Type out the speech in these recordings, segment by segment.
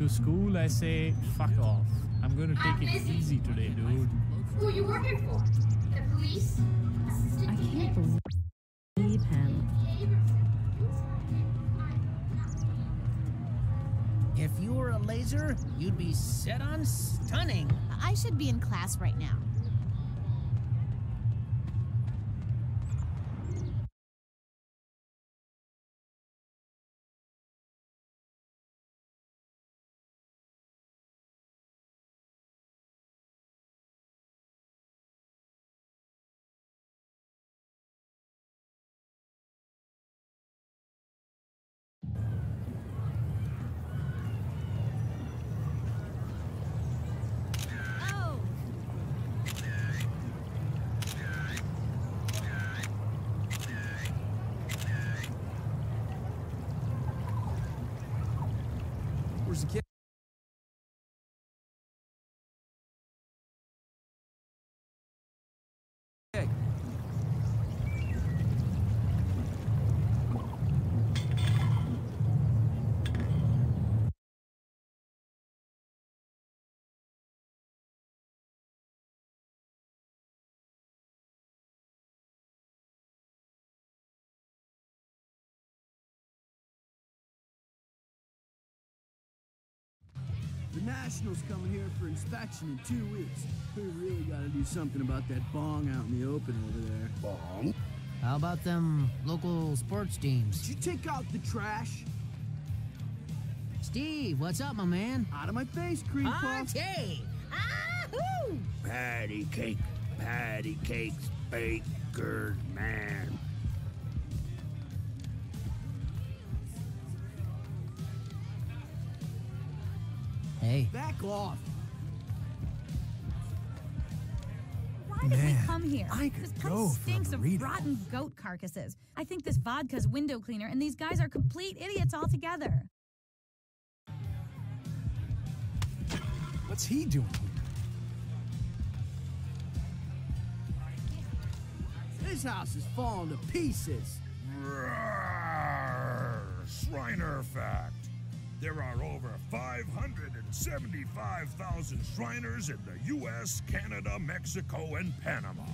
To school, I say, fuck off. I'm gonna I'm take it busy. easy today, dude. Who are you working for? The police? I can't believe him. If you were a laser, you'd be set on stunning. I should be in class right now. The Nationals coming here for inspection in two weeks. We really gotta do something about that bong out in the open over there. Bong? How about them local sports teams? Did you take out the trash? Steve, what's up, my man? Out of my face, cream puff. Party! Ahoo! Patty cake, patty cakes, baker's man. Hey, Back off. Why did we come here? I could this go place for a stinks of rotten goat carcasses. I think this vodka's window cleaner, and these guys are complete idiots altogether. what's he doing here? This house is falling to pieces. Roar! Shriner fact. There are over 575,000 Shriners in the U.S., Canada, Mexico, and Panama.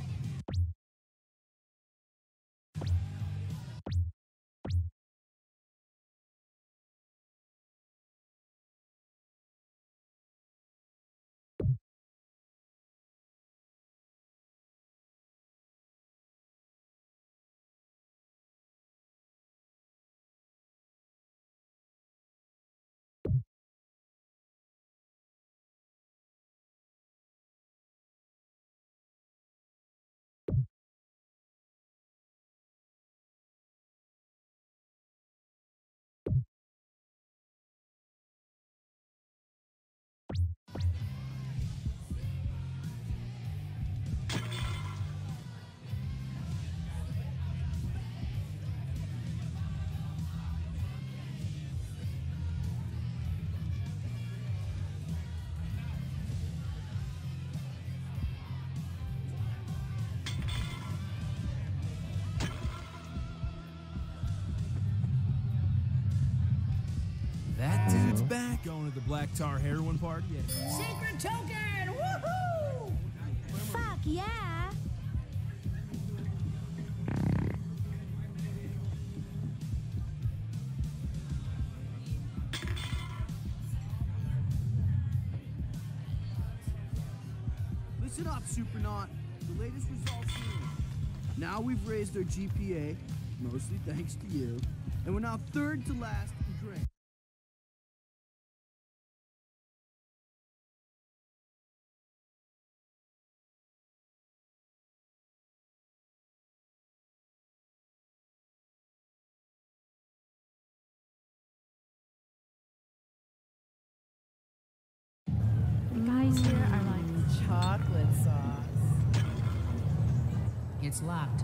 Back. Going to the black tar heroin party? Yeah. secret token! Woohoo! fuck yeah. Listen up, Supernaut. The latest results here. Now we've raised our GPA, mostly thanks to you, and we're now third to last It's locked.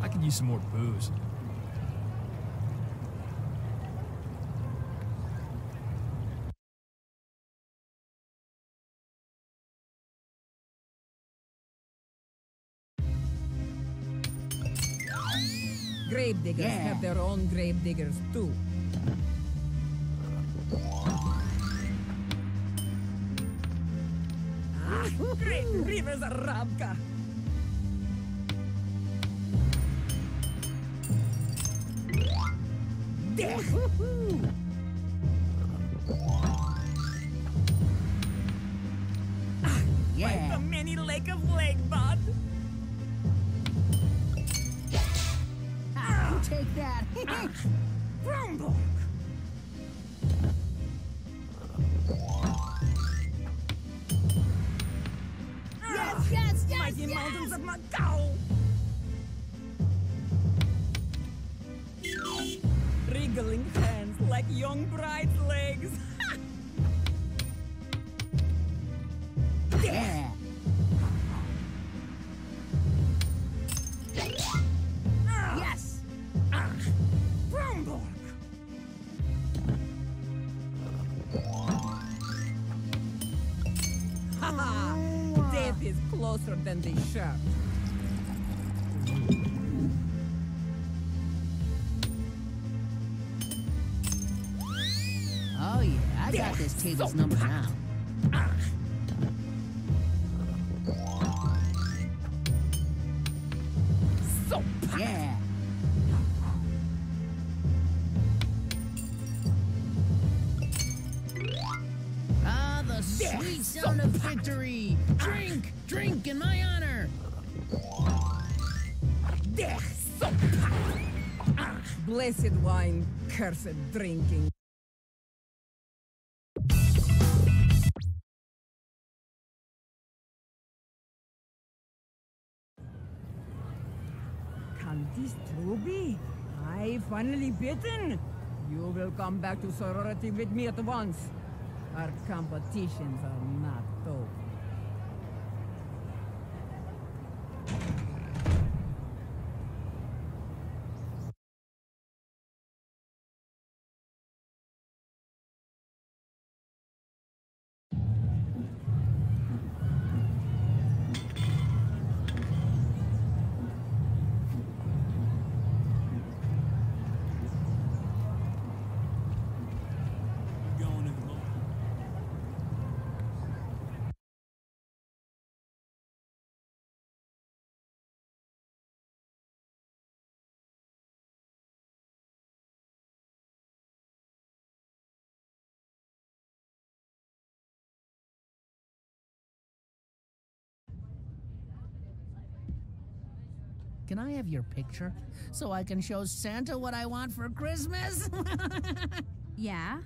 I could use some more booze. Gravediggers Yeah. have their own gravediggers too. Great Rivers Rabka. Death. Yeah. The many lake of lake bud. Ah, you take that. Rumble. Mountains of Macau. Wriggling hands like young bride's legs. yeah. Is closer than they shout. Oh yeah, I got this table's number now. Blessed wine, cursed drinking. Can this true be? I finally bitten. You will come back to sorority with me at once. Our competitions are not over. Can I have your picture so I can show Santa what I want for Christmas? Yeah?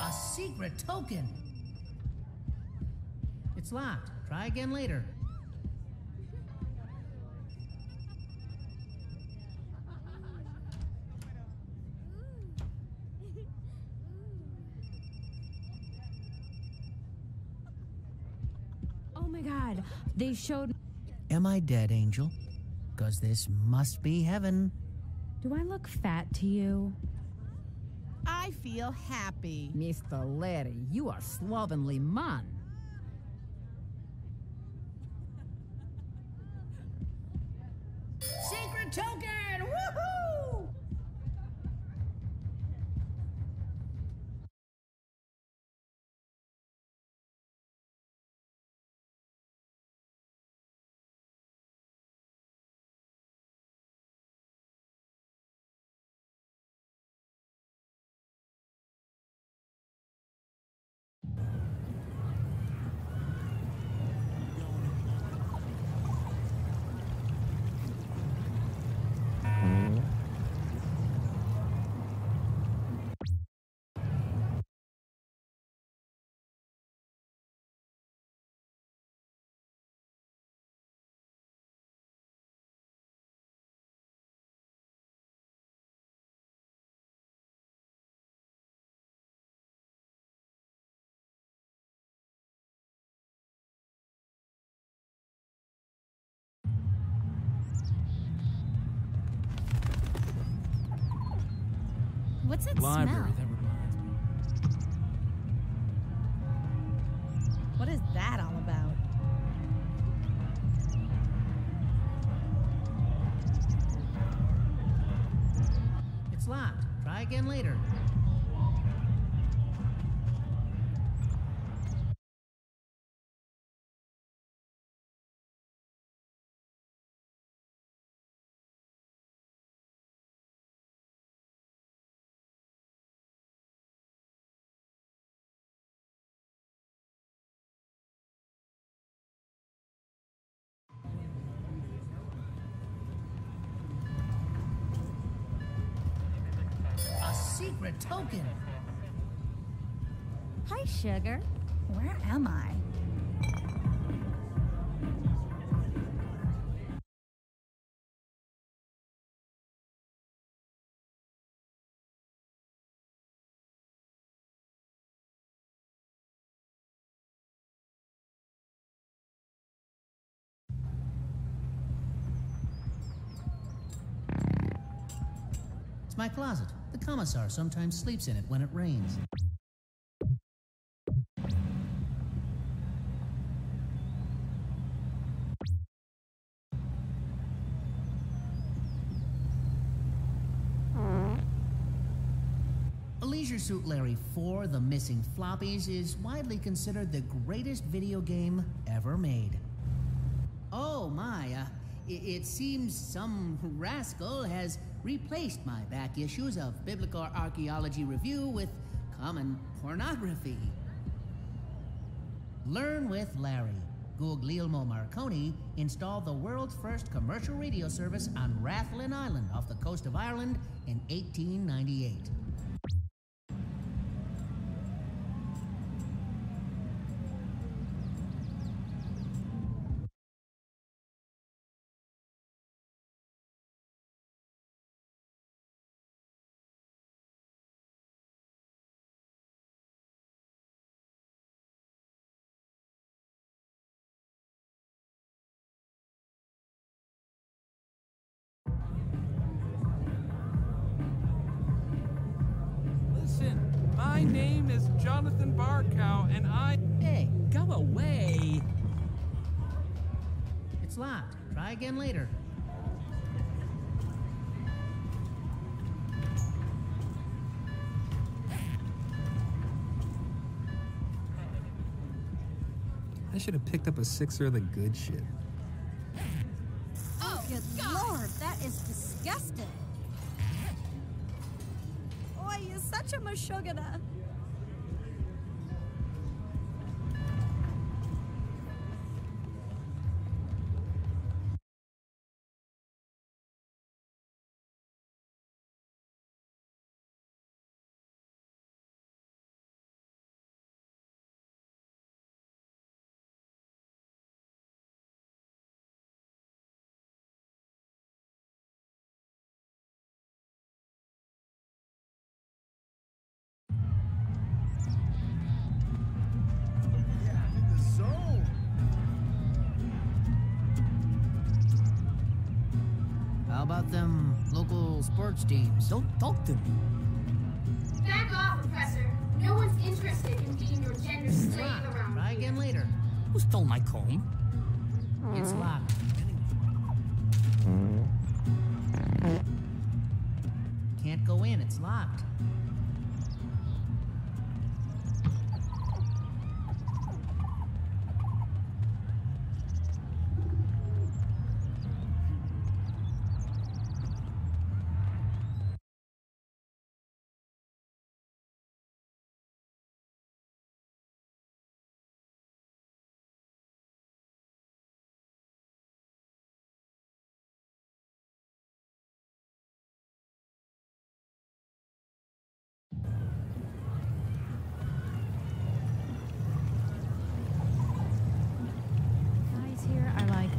A secret token. It's locked. Try again later. They showed. Am I dead, Angel? Because this must be heaven. Do I look fat to you? I feel happy. Mr. Larry, you are slovenly man. Secret token! What's that library. smell? That reminds me. What is that all about? It's locked. Try again later. Secret token. Hi, sugar. Where am I? It's my closet. The commissar sometimes sleeps in it when it rains. A Leisure Suit Larry 4 The Missing Floppies is widely considered the greatest video game ever made. Oh my, uh, it, seems some rascal has replaced my back issues of Biblical Archaeology Review with common pornography. Learn with Larry. Guglielmo Marconi installed the world's first commercial radio service on Rathlin Island off the coast of Ireland in 1898. It's locked. Try again later. I should have picked up a sixer of the good shit. Oh, good lord, that is disgusting. Boy, you're such a mashugana. Sports teams? Don't talk to me. Back off, Professor. No one's interested in being your gender slave locked. around Try again later. Who stole my comb? It's locked. Can't go in, it's locked.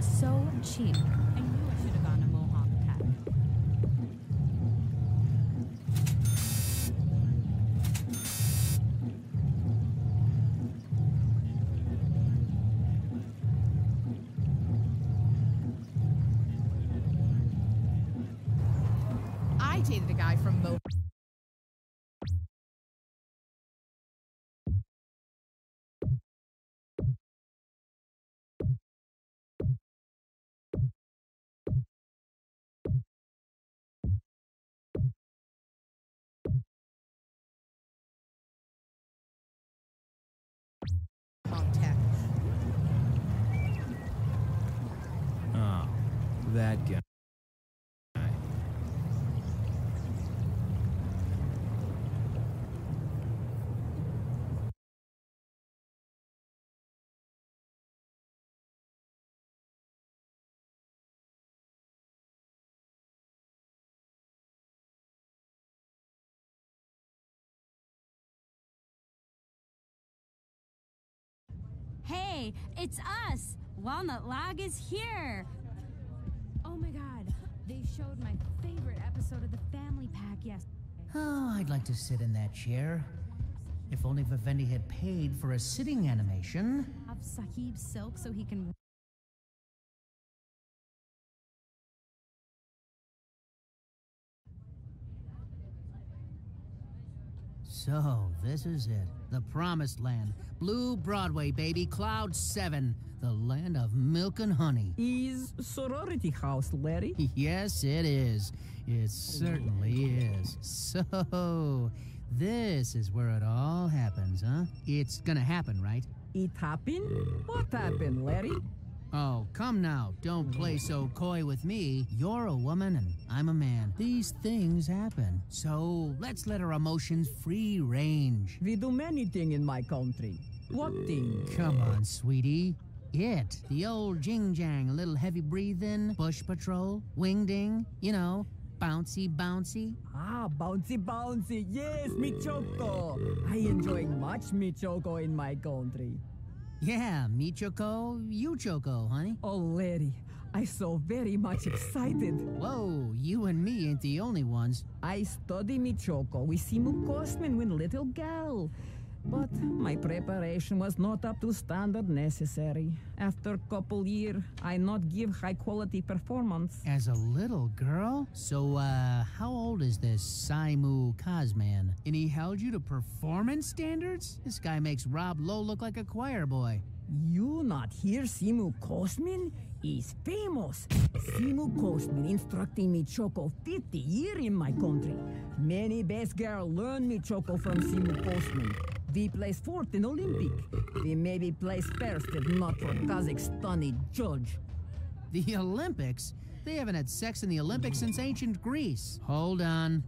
So cheap. That guy. Hey, it's us! Walnut Log is here! Oh my god, they showed my favorite episode of the Family Pack yesterday. Oh, I'd like to sit in that chair. If only Vivendi had paid for a sitting animation. Of Sahib Silk so he can. So, this is it. The promised land. Blue Broadway, baby. Cloud 7. The land of milk and honey. Is sorority house, Larry? Yes, it is. It certainly is. So, this is where it all happens, huh? It's gonna happen, right? It happened? What happened, Larry? Oh, come now. Don't play so coy with me. You're a woman and I'm a man. These things happen. So let's let our emotions free range. We do many things in my country. What thing? Come on, sweetie. It. The old jing jang, a little heavy breathing, bush patrol, wing ding, you know, bouncy bouncy. Ah, bouncy bouncy. Yes, Michoko. I enjoy much Michoko in my country. Yeah, me choco, you choco, honey. Oh, Larry, I so very much excited. Whoa, you and me ain't the only ones. I study Michoko with Simu Kosmin when little gal. But my preparation was not up to standard necessary. After couple year, I not give high quality performance. As a little girl? So, uh, how old is this Saimu Kazman? And he held you to performance standards? This guy makes Rob Lowe look like a choir boy. You not hear Simu Kosmin? Is famous. Simu Kosmin instructing me Choco 50 year in my country. Many best girl learn me Choco from Simu Kosmin. We place fourth in Olympic. We maybe place first if not for Kazakhstani judge. The Olympics? They haven't had sex in the Olympics since ancient Greece. Hold on.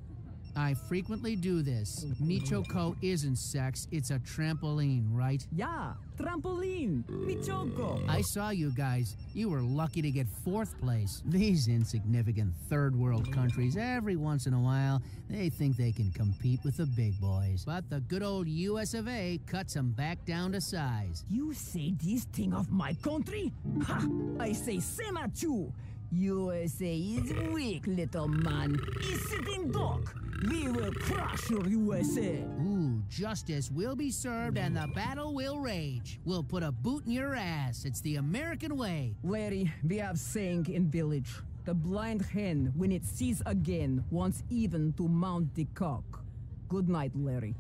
I frequently do this. Michoko isn't sex, it's a trampoline, right? Yeah, trampoline, Michoko. I saw you guys. You were lucky to get fourth place. These insignificant third world countries, every once in a while, they think they can compete with the big boys. But the good old US of A cuts them back down to size. You say this thing of my country? Ha! I say same at you. USA is weak, little man. Is sitting duck. We will crush your USA. Ooh, justice will be served and the battle will rage. We'll put a boot in your ass. It's the American way. Larry, we have saying in village. The blind hen, when it sees again, wants even to mount the cock. Good night, Larry.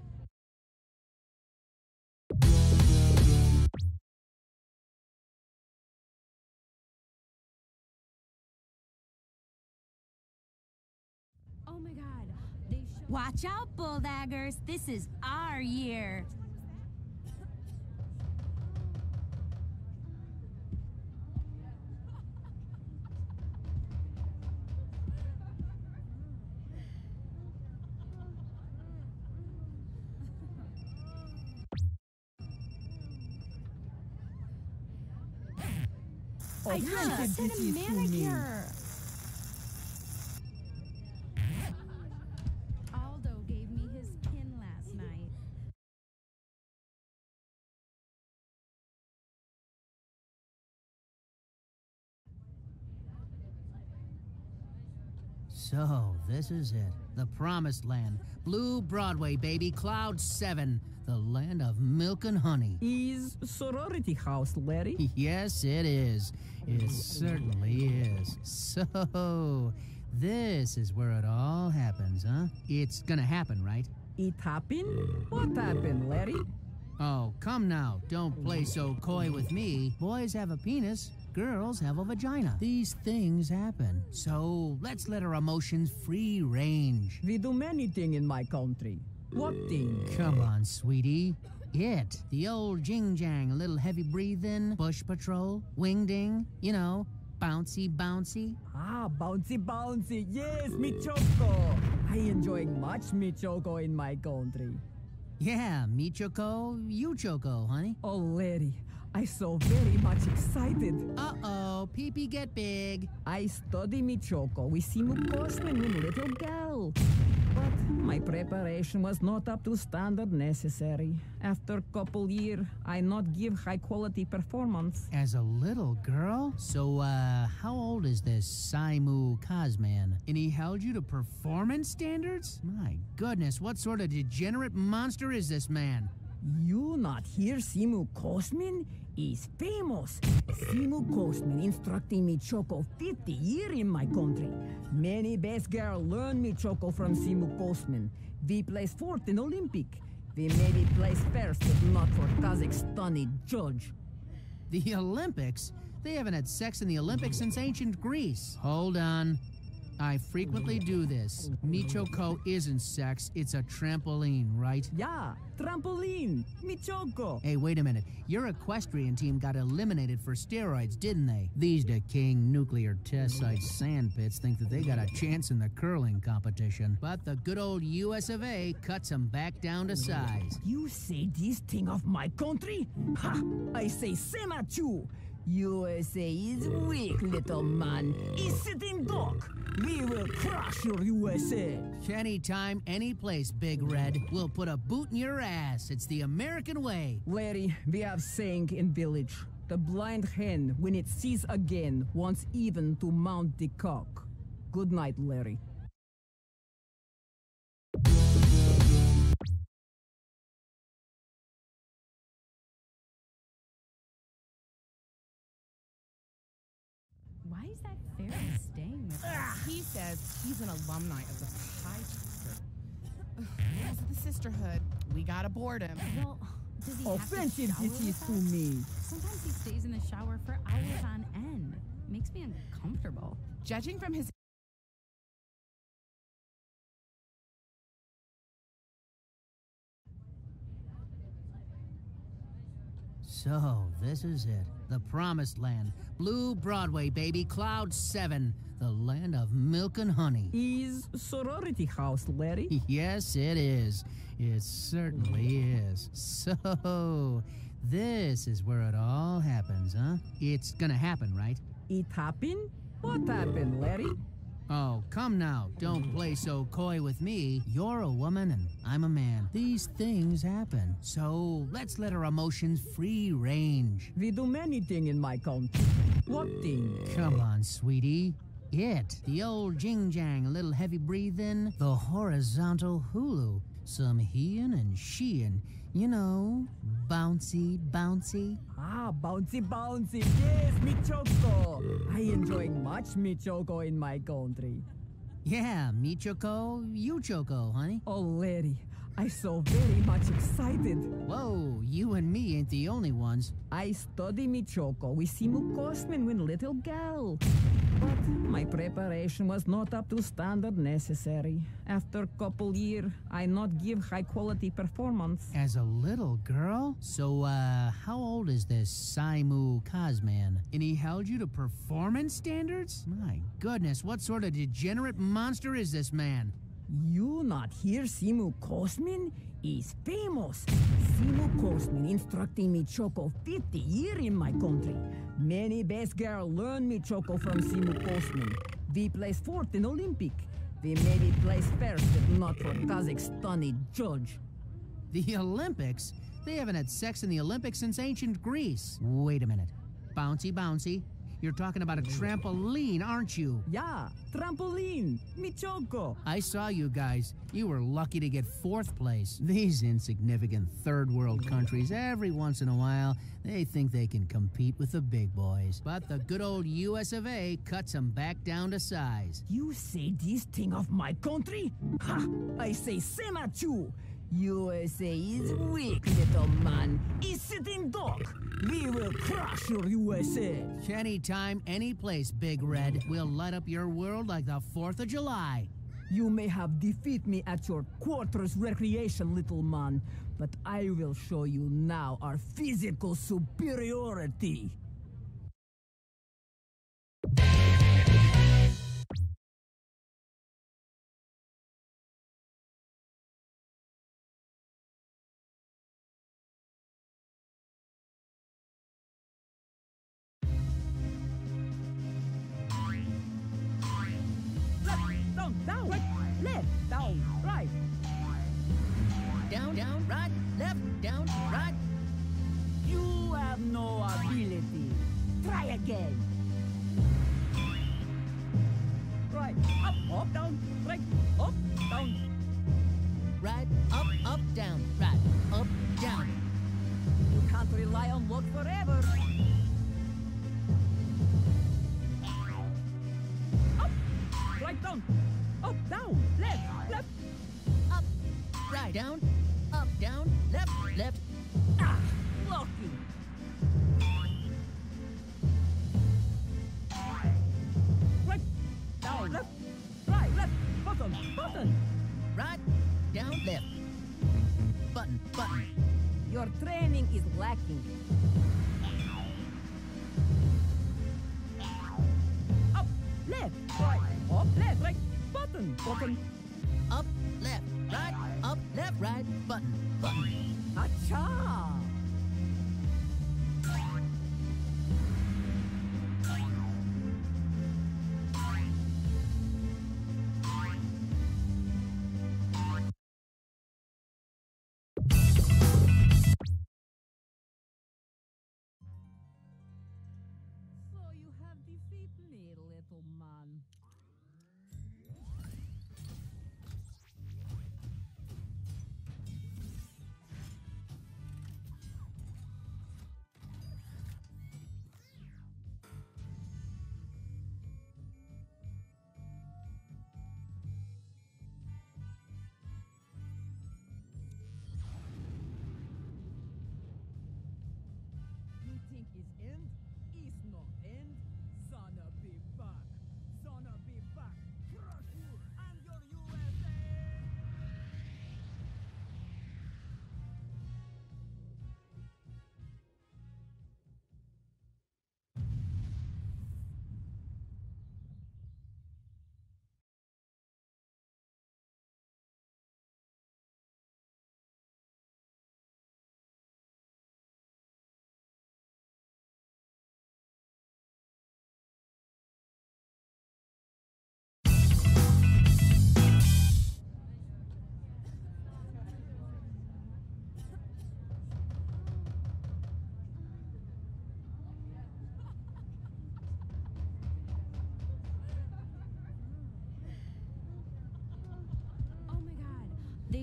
Watch out, bulldaggers! This is our year! I just Send a manicure! So, this is it. The promised land. Blue Broadway, baby. Cloud 7. The land of milk and honey. Is sorority house, Larry? Yes, it is. It certainly is. So, this is where it all happens, huh? It's gonna happen, right? It happened? What happened, Larry? Oh, come now. Don't play so coy with me. Boys have a penis. Girls have a vagina. These things happen. So let's let our emotions free range. We do many things in my country. What thing? Come on, sweetie. It. The old jing jang, a little heavy breathing, bush patrol, wing ding, you know, bouncy bouncy? Ah, bouncy bouncy. Yes, mi choco. I enjoy much mi choco in my country. Yeah, me choco, you choco, honey. Oh, lady, I so very much excited. Uh-oh, pee-pee get big. I study mi choco. We see mu Cosmin little girl. But my preparation was not up to standard necessary. After couple year, I not give high quality performance. As a little girl? So, uh, how old is this Saimu Cosman? And he held you to performance standards? My goodness, what sort of degenerate monster is this man? You not hear Simu Cosmin? Is famous. Simu Cosmin instructing me choco 50 year in my country. Many best girl learn me choco from Simu Cosmin. We place fourth in Olympic. We maybe place first if not for Kazakhstani judge. The Olympics? They haven't had sex in the Olympics since ancient Greece. Hold on. I frequently do this. Michoko isn't sex, it's a trampoline, right? Yeah, trampoline, Michoko. Hey, wait a minute. Your equestrian team got eliminated for steroids, didn't they? These decaying nuclear test site sandpits think that they got a chance in the curling competition. But the good old US of A cuts them back down to size. You say this thing of my country? Ha! I say same at you. USA is weak, little man. Is sitting duck. We will crush your USA. Anytime, any place, Big Red. We'll put a boot in your ass. It's the American way. Larry, we have saying in village. The blind hen, when it sees again, wants even to mount the cock. Good night, Larry. Why is staying with us? He says he's an alumni of the Pi Chapter. Because the sisterhood, we gotta board him. Well, does he Offensive have to this is to me. Sometimes he stays in the shower for hours on end. Makes me uncomfortable. Judging from his So, this is it. The promised land. Blue Broadway, baby. Cloud 7. The land of milk and honey. Is sorority house, Larry? Yes, it is. It certainly is. So, this is where it all happens, huh? It's gonna happen, right? It happened? What happened, Larry? Oh, come now. Don't play so coy with me. You're a woman and I'm a man. These things happen. So let's let our emotions free range. We do many things in my country. What thing? Come on, sweetie. It. The old jing jang, a little heavy breathing. The horizontal hulu. Some heeing and sheeing. You know, bouncy, bouncy. Ah, bouncy, bouncy. Yes, Michoko. I enjoy much Michoko in my country. Yeah, Michoko, you choco, honey. Oh, Larry, I so very much excited. Whoa, you and me ain't the only ones. I study Michoko. We see mu Cosmin little gal. But my preparation was not up to standard necessary. After couple year, I not give high quality performance. As a little girl? So, uh, how old is this Saimu Cosman? And he held you to performance standards? My goodness, what sort of degenerate monster is this man? You not hear Simu Cosmin? Is famous. Simu Cosmin instructing me choco 50 year in my country. Many best girl learn me choco from Simu Cosmin. We place fourth in Olympic. We maybe place first if not for Kazakhstani judge. The Olympics? They haven't had sex in the Olympics since ancient Greece. Wait a minute. Bouncy, bouncy. You're talking about a trampoline, aren't you? Yeah, trampoline, mi choco. I saw you guys. You were lucky to get fourth place. These insignificant third world countries, every once in a while, they think they can compete with the big boys. But the good old US of A cuts them back down to size. You say this thing of my country? Ha! I say same at you. USA is mm. weak, little man. Is sitting duck. We will crush your USA. Anytime, any place, Big Red. We'll light up your world like the 4th of July. You may have defeat me at your quarters recreation, little man, but I will show you now our physical superiority. Down, right, left, down, right. You have no ability. Try again.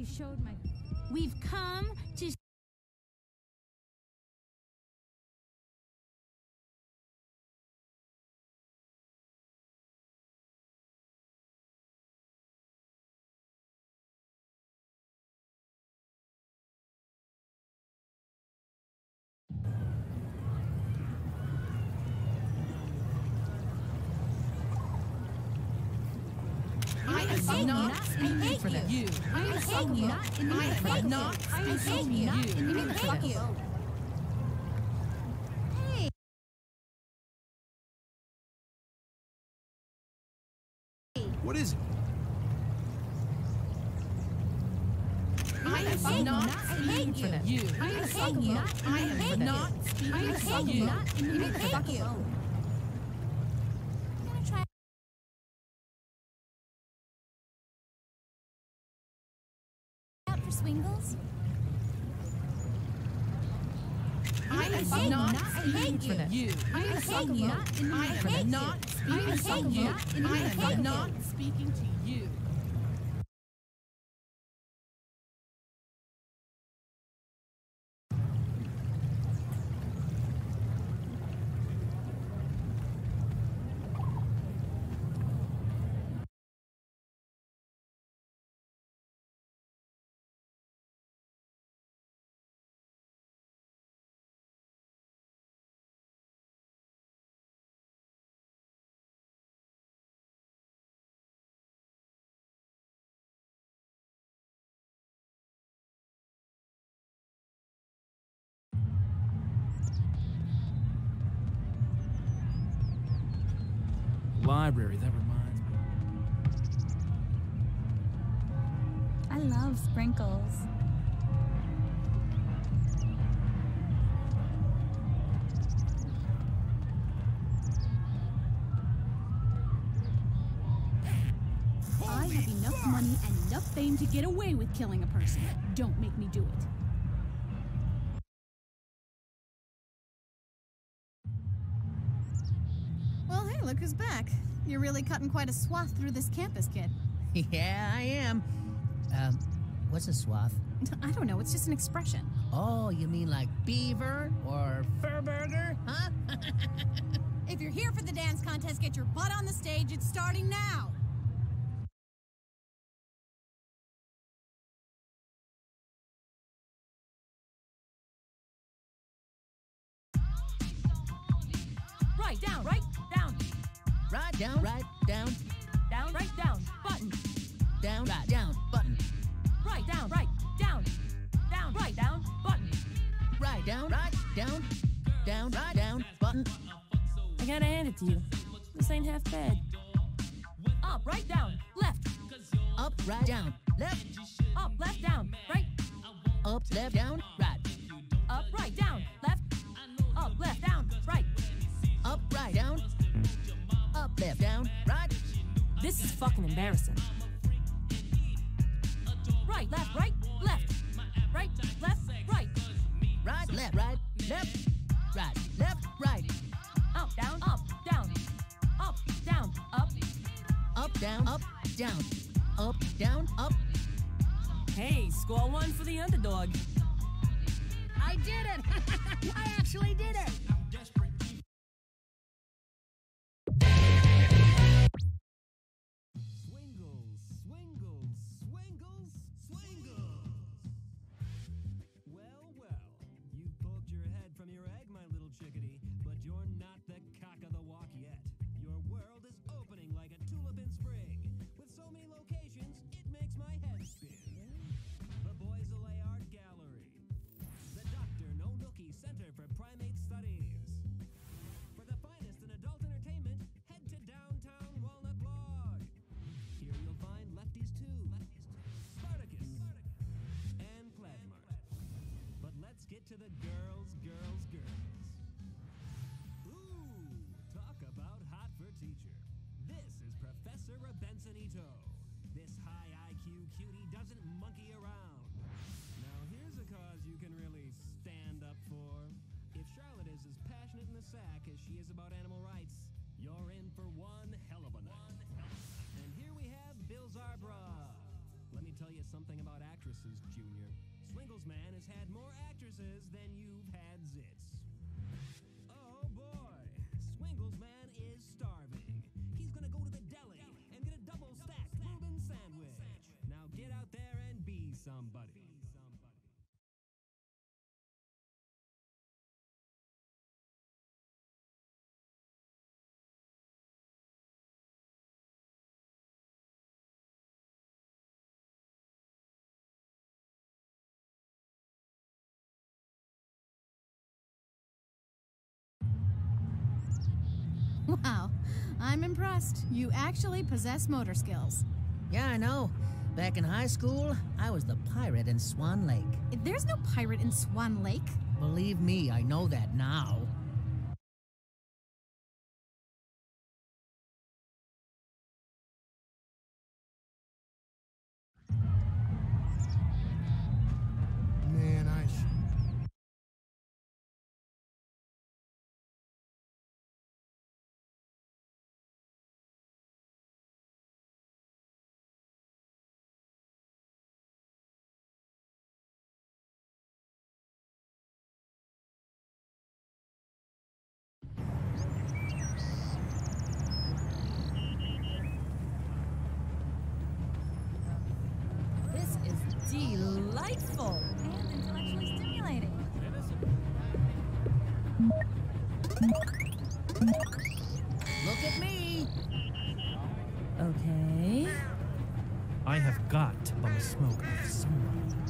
They showed my. We've come to. I am not speaking for this. You. I hate you. I am not I speaking hate you. you. I hate you. Hey. What is it? I am not speaking for this. You. I hate you. I am not I speaking hate for you. you. I hate you. Swingles? I am not speaking for. You. I hate you. I am not speaking for you. I am not speaking to you. Library, that reminds me. I love sprinkles. I have enough money and enough fame to get away with killing a person. Don't make me do it. Well, hey, look who's back. You're really cutting quite a swath through this campus, kid. yeah, I am. Um, what's a swath? I don't know, it's just an expression. Oh, you mean like beaver or furburger, huh? If you're here for the dance contest, get your butt on the stage. It's starting now. Down, right, down, Down, right, down. Button. down, right, down, button. Right, down, right, down. Down, right, down. Button. Right, down, right, down, down, right, down, button. I gotta hand it to you. This ain't half bad. Up, right, down, left. Up, right, down, left, Up, left, down, right. up, left, down, right, Up, right, down, left. Up, left, down, right. up, right, down, up, left, down, right. This is fucking embarrassing. Right, left, right, left. Right, left, right. Right, left, right, left, right, left, right, Up, down, up, down. Up, down, up. up, down, up, down, up, down, up. Hey, score one for the underdog. I did it! I actually did it! To the girls, girls, girls. Ooh, talk about hot for teacher. This is Professor Bensonito. This high IQ cutie doesn't monkey around. Now here's a cause you can really stand up for. If Charlotte is as passionate in the sack as she is about animal rights, you're in for one hell of a night. And here we have Bill Zarbra. Let me tell you something about actresses, Junior. Swingles Man has had more actresses than you've Wow, I'm impressed. You actually possess motor skills. Yeah, I know. Back in high school, I was the pirate in Swan Lake. There's no pirate in Swan Lake. Believe me, I know that now. Smoke off someone.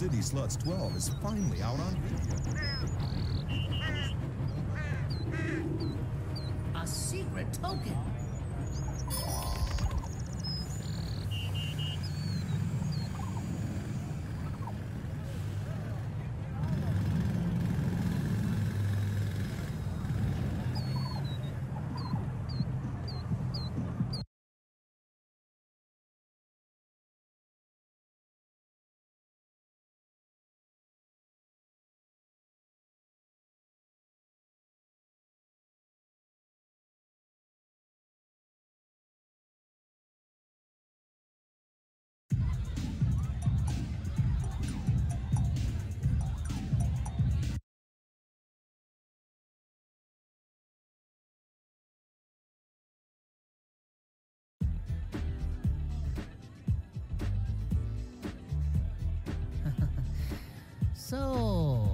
City Sluts 12 is finally out on video. So.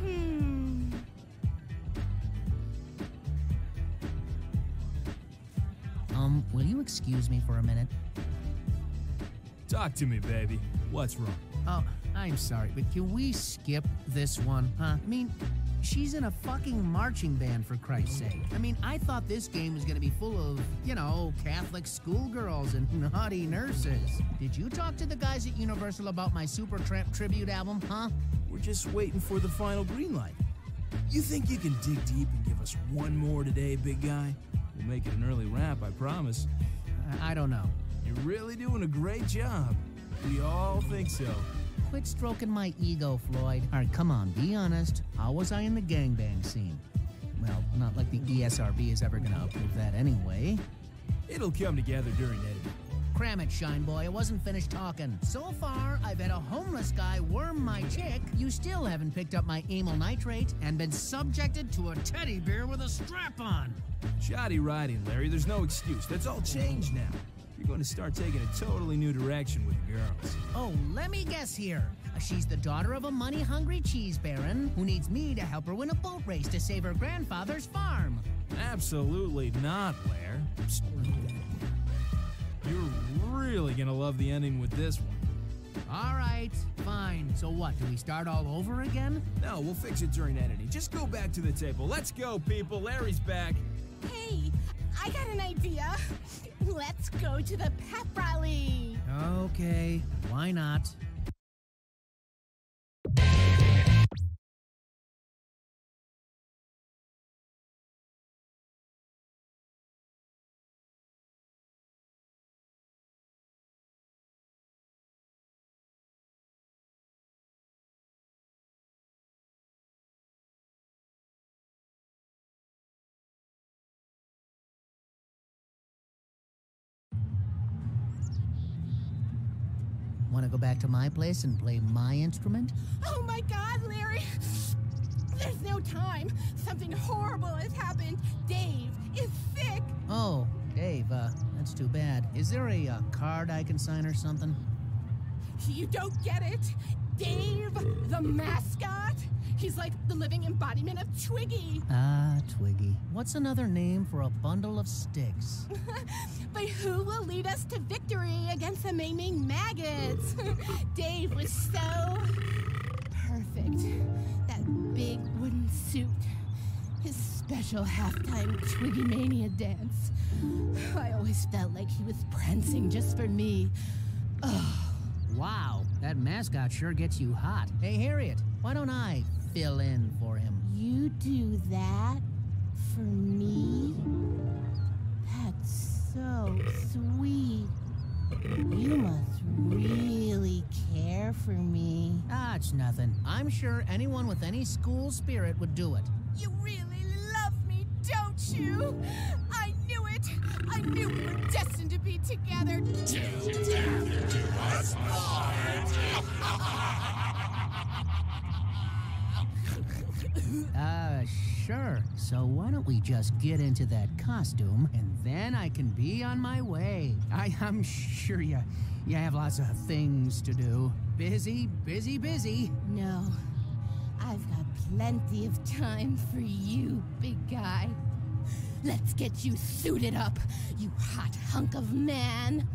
Hmm. Um, will you excuse me for a minute? Talk to me, baby. What's wrong? Oh, I'm sorry, but can we skip this one, huh? I mean, she's in a fucking marching band, for Christ's sake. I mean, I thought this game was gonna be full of, you know, Catholic schoolgirls and naughty nurses. Did you talk to the guys at Universal about my Supertramp tribute album, huh? We're just waiting for the final green light. You think you can dig deep and give us one more today, big guy? We'll make it an early wrap, I promise. I, I don't know. You're really doing a great job. We all think so. Quit stroking my ego, Floyd. All right, come on, be honest. How was I in the gangbang scene? Well, not like the ESRB is ever gonna approve that anyway. It'll come together during editing. Cram it, Shine Boy. I wasn't finished talking. So far, I've had a homeless guy worm my chick. You still haven't picked up my amyl nitrate and been subjected to a teddy bear with a strap on. Shoddy riding, Larry. There's no excuse. That's all changed now. You're going to start taking a totally new direction with the girls. Oh, let me guess here. Uh, She's the daughter of a money hungry cheese baron who needs me to help her win a boat race to save her grandfather's farm. Absolutely not, Blair. You're really gonna love the ending with this one. All right, fine. So what? Do we start all over again? No, we'll fix it during editing. Just go back to the table. Let's go, people. Larry's back. Hey, I got an idea. Let's go to the pep rally. Okay, why not? Want to go back to my place and play my instrument? Oh my god, Larry! There's no time. Something horrible has happened. Dave is sick. Oh, Dave, uh, that's too bad. Is there a uh, card I can sign or something? You don't get it. Dave, the mascot? He's like the living embodiment of Twiggy. Ah, Twiggy. What's another name for a bundle of sticks? but who will lead us to victory against the maiming maggots? Dave was so perfect. That big wooden suit. His special halftime Twiggy Mania dance. I always felt like he was prancing just for me. Oh, Wow, that mascot sure gets you hot. Hey, Harriet, why don't I fill in for him? you do that for me? So sweet. You must really care for me. Ah, it's nothing. I'm sure anyone with any school spirit would do it. You really love me, don't you? I knew it. I knew we were destined to be together. Uh, sure. So why don't we just get into that costume, and then I can be on my way. I, I'm sure you, you have lots of things to do. Busy, busy, busy. No, I've got plenty of time for you, big guy. Let's get you suited up, you hot hunk of man.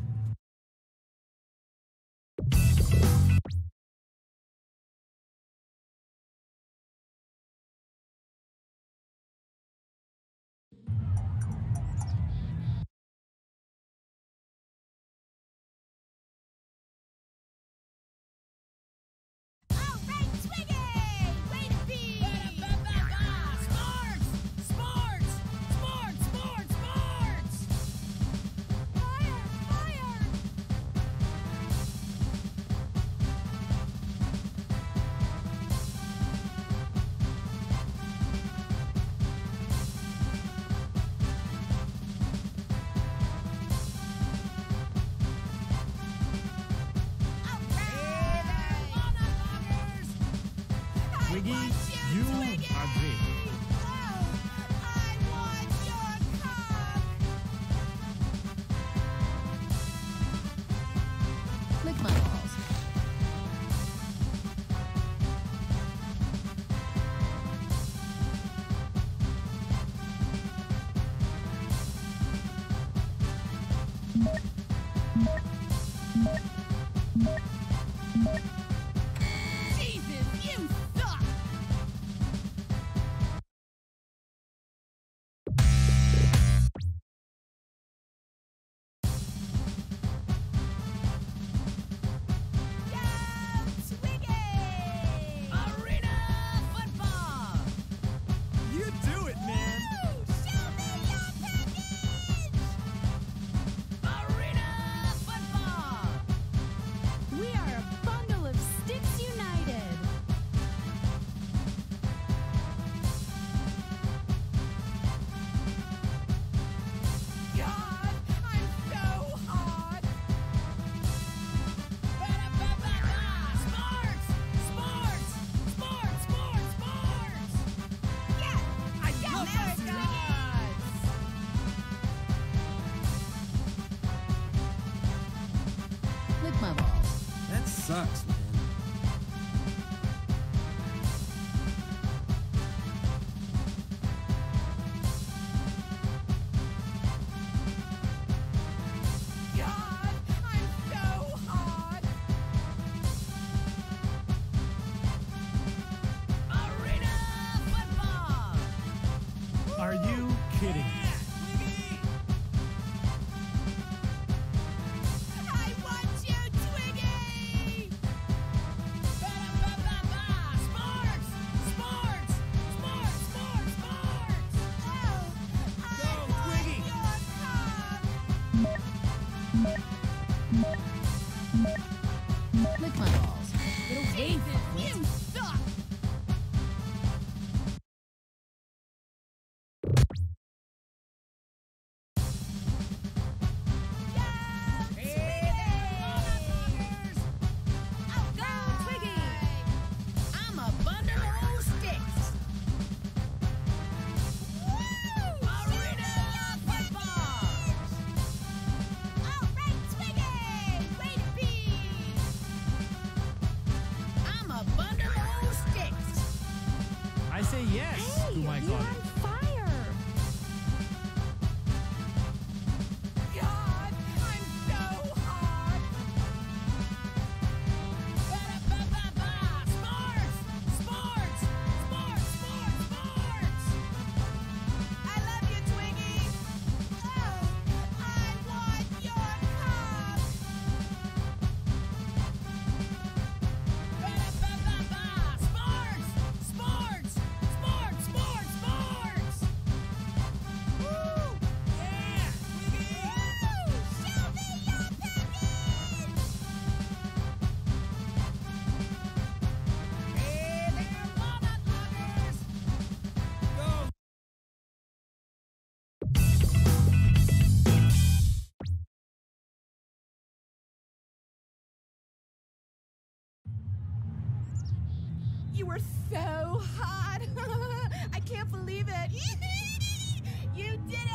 you were so hot. I can't believe it. you did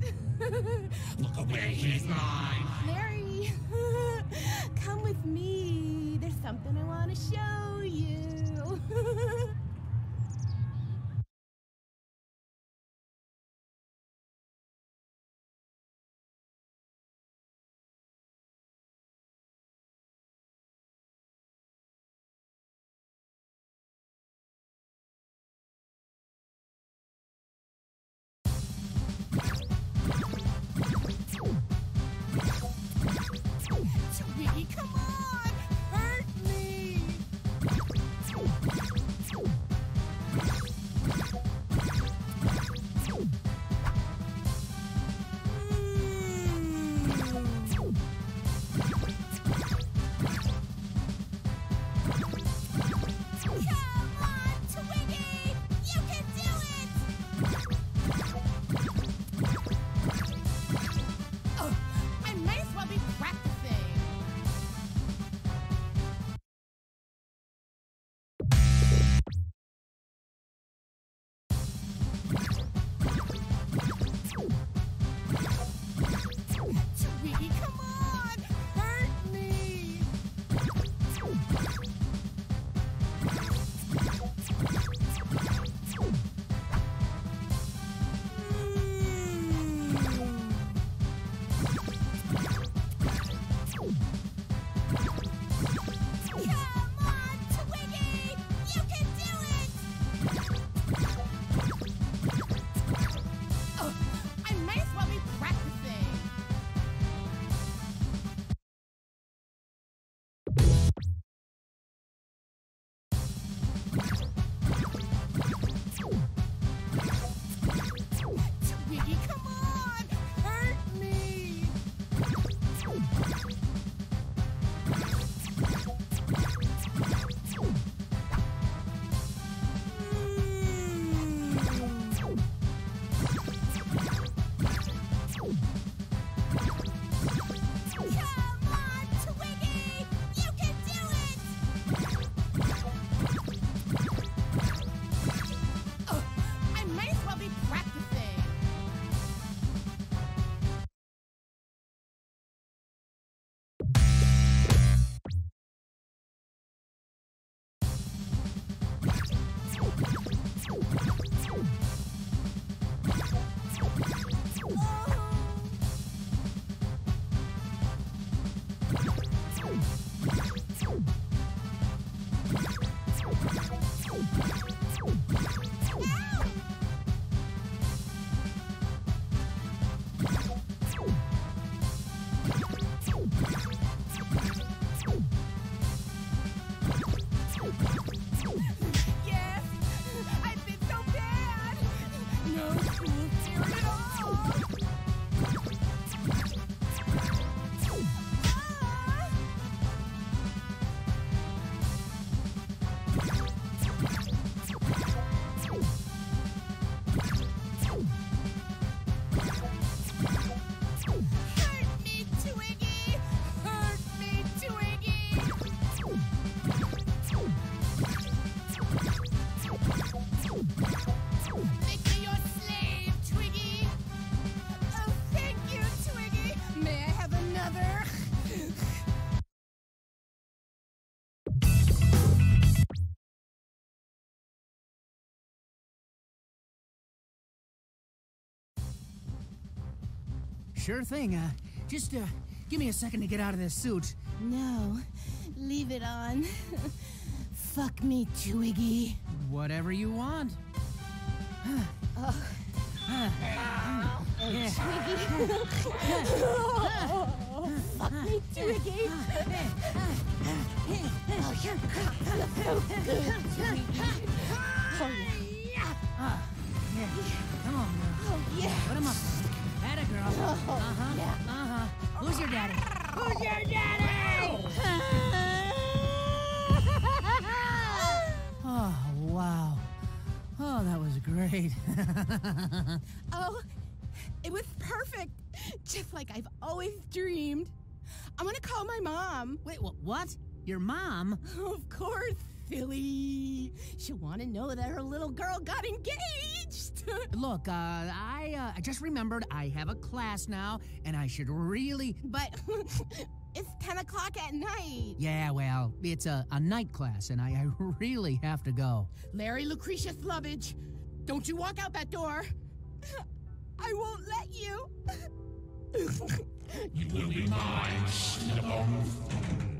it! Look away, he's mine. Mary, come with me. There's something I want to show you. Sure thing. Uh, just uh, give me a second to get out of this suit. No, leave it on. Fuck me, Twiggy. Whatever you want. Oh. Yeah. Fuck me, Twiggy. Oh, you're so good, Twiggy. Oh, yeah. Ah. Come on, girl. Oh, yeah. Put him up. That a girl. Oh, uh-huh. yeah. Uh-huh. Who's your daddy? Who's your daddy? Oh, wow. Oh, that was great. Oh, it was perfect. Just like I've always dreamed. I'm gonna call my mom. Wait, wh- what? Your mom? Of course, silly. She'll want to know that her little girl got engaged. Look, uh, I, uh, I just remembered I have a class now, and I should really. but it's 10 o'clock at night. Yeah, well, it's a, a night class, and I, I really have to go. Larry Lucretia Slubbage, don't you walk out that door. I won't let you. You will be mine, Snubble.